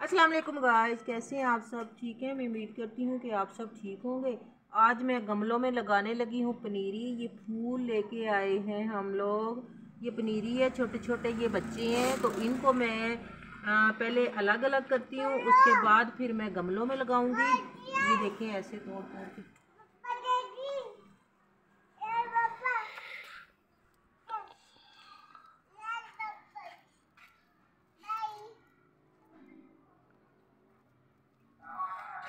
अस्सलाम वालेकुम गाइस कैसे हैं आप सब? ठीक हैं? मैं उम्मीद करती हूँ कि आप सब ठीक होंगे। आज मैं गमलों में लगाने लगी हूँ पनीरी। ये फूल लेके आए हैं हम लोग। ये पनीरी है छोटे छोटे ये बच्चे हैं तो इनको मैं आ, पहले अलग अलग करती हूँ। उसके बाद फिर मैं गमलों में लगाऊँगी। ये देखें ऐसे तो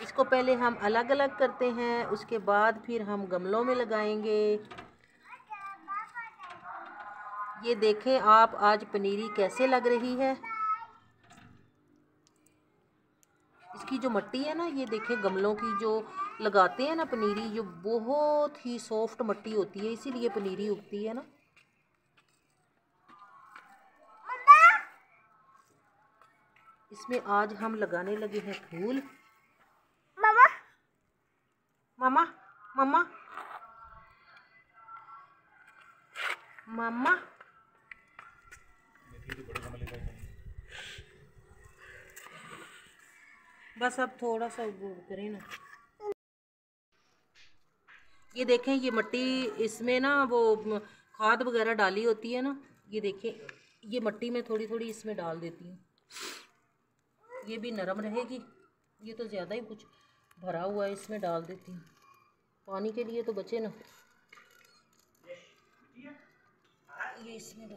इसको पहले हम अलग अलग करते हैं, उसके बाद फिर हम गमलों में लगाएँगे। ये देखें आप आज पनीरी कैसे लग रही है। इसकी जो मट्टी है ना, ये देखें गमलों की जो लगाते हैं ना पनीरी जो बहुत ही सॉफ्ट मट्टी होती है, इसीलिए पनीरी उगती है ना। इसमें आज हम लगाने लगे हैं फूल। मामा मामा बस अब थोड़ा सा वो करें ना। ये देखें, ये मिट्टी इसमें ना वो खाद वगैरह डाली होती है ना, ये देखें, ये मिट्टी में थोड़ी थोड़ी इसमें डाल देती हूँ। ये भी नरम रहेगी, ये तो ज़्यादा ही कुछ भरा हुआ है, इसमें डाल देती हूँ। पानी के लिए तो बचे ना। ये इसमें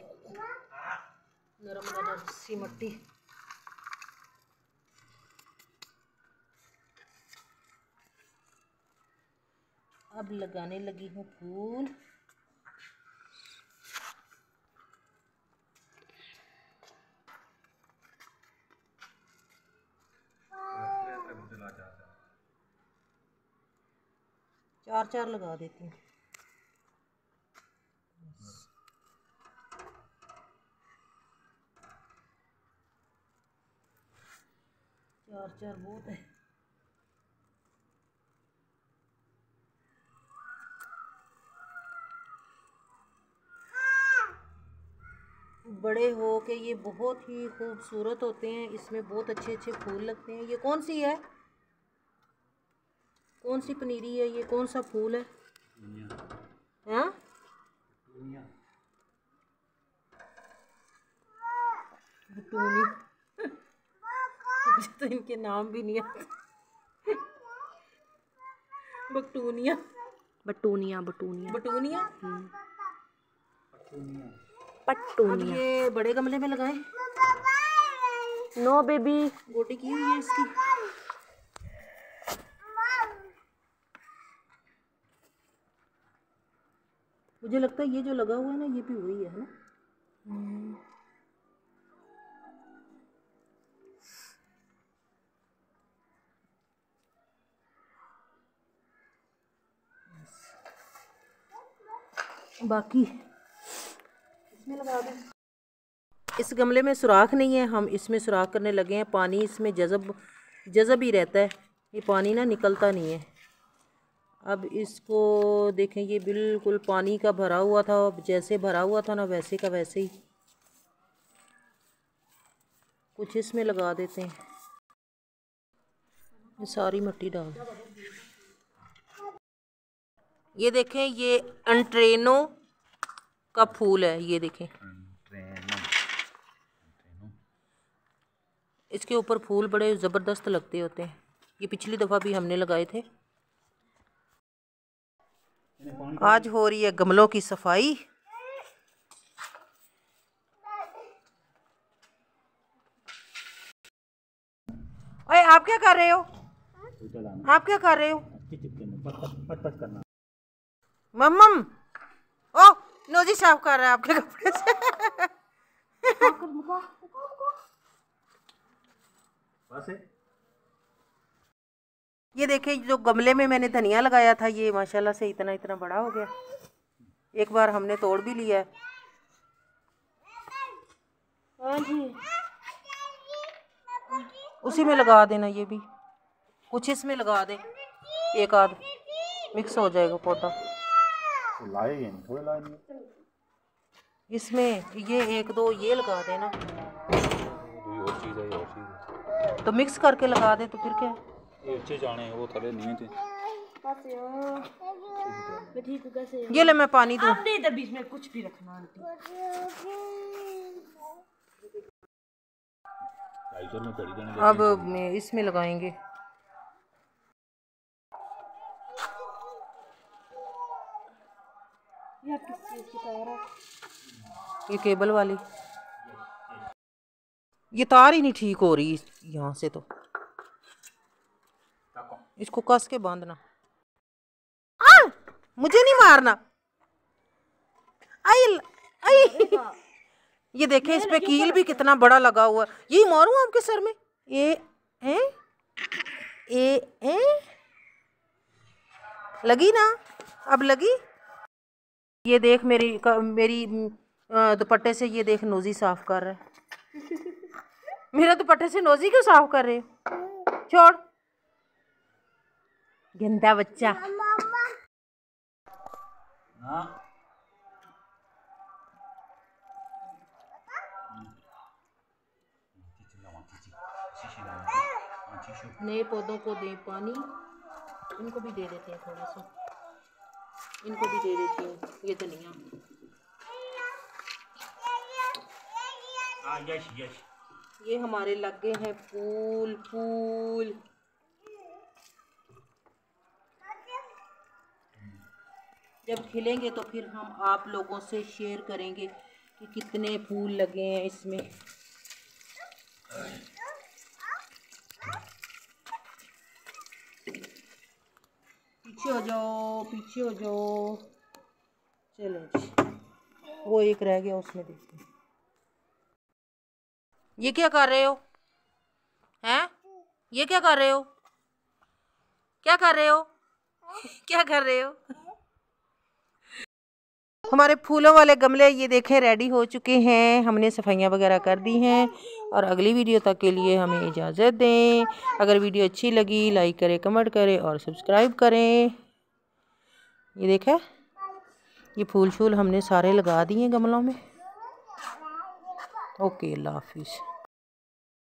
नरम नरम सी मट्टी। अब लगाने लगी हूँ फूल। चार चार लगा देती हूँ। चार चार बहुत है। बड़े हो के ये बहुत ही खूबसूरत होते हैं, इसमें बहुत अच्छे अच्छे फूल लगते हैं। ये कौन सी है? कौन सी पनीरी है? ये कौन सा फूल है? हाँ? मुझे तो इनके नाम भी नहीं आते। बटूनिया। बटूनिया बटूनिया। बटूनिया? अब पटूनिया। ये बड़े गमले में लगाए। नो बेबी गोटी की हुई है इसकी। मुझे लगता है ये जो लगा हुआ है ना, ये भी वही है ना? बाकी, इसमें लगा दें। इस गमले में सुराख नहीं है, हम इसमें सुराख करने लगे हैं। पानी इसमें जज़ब जज़ब ही रहता है। ये पानी ना निकलता नहीं है। अब इसको देखें ये बिल्कुल पानी का भरा हुआ था अब जैसे भरा हुआ था ना वैसे का वैसे ही। कुछ इसमें लगा देते हैं। सारी मिट्टी डाल। ये देखें ये अंट्रेनो का फूल है ये देखें। इसके ऊपर फूल बड़े ज़बरदस्त लगते होते हैं। ये पिछली दफ़ा भी हमने लगाए थे। आज हो रही है गमलों की सफ़ाई। ओए आप क्या कर रहे हो? आप क्या कर रहे हो? मम्मम। ओ नोजी साफ़ कर रहा है आपके कपड़े से। ये देखिए जो गमले में मैंने धनिया लगाया था ये माशाल्लाह से इतना इतना बड़ा हो गया। एक बार हमने तोड़ भी लिया है। हाँ उसी में लगा देना ये भी। कुछ इसमें लगा दे। एक आध। मिक्स हो जाएगा पौधा। नहीं इसमें ये एक दो ये लगा देना। तो मिक्स करके लगा दे तो फिर क्या? है ये ले मैं पानी दूँ। आपने इधर बीच में कुछ भी रखना अब इसमें लगाएँगे। ये केबल वाली। ये तार ही नहीं ठीक हो रही यहाँ से तो। इसको कस के बांधना। आ! मुझे नहीं मारना। आई आई। ये देखें इस पे कील भी कितना बड़ा लगा हुआ यही मारूं आपके सर में? ए ए ए ए लगी ना? अब लगी? ये देख मेरी क- मेरी दुपट्टे से ये देख नोजी साफ़ कर रहा है। मेरे दुपट्टे से नोजी क्यों साफ़ कर रहे हो? छोड़। गंदा बच्चा। हाँ, हाँ। नए पौधों को दे पानी। इनको भी दे देते हैं थोड़ा सा। इनको भी दे देती हूँ ये धनिया। तो ये हमारे लग गए हैं फूल फूल। जब खिलेंगे तो फिर हम आप लोगों से शेयर करेंगे कि कितने फूल लगे हैं इसमें। पीछे हो जाओ, पीछे हो जाओ। चलो वो एक रह गया, उसमें देखते ये क्या कर रहे हो? हैं? ये क्या कर रहे हो? क्या कर रहे हो? क्या कर रहे हो? हमारे फूलों वाले गमले ये देखें रेडी हो चुके हैं। हमने सफाइयाँ वगैरह कर दी हैं और अगली वीडियो तक के लिए हमें इजाज़त दें। अगर वीडियो अच्छी लगी लाइक करें कमेंट करें और सब्सक्राइब करें। ये देखें, ये फूल फूल हमने सारे लगा दिए गमलों में। ओके, अल्लाह हाफिज़।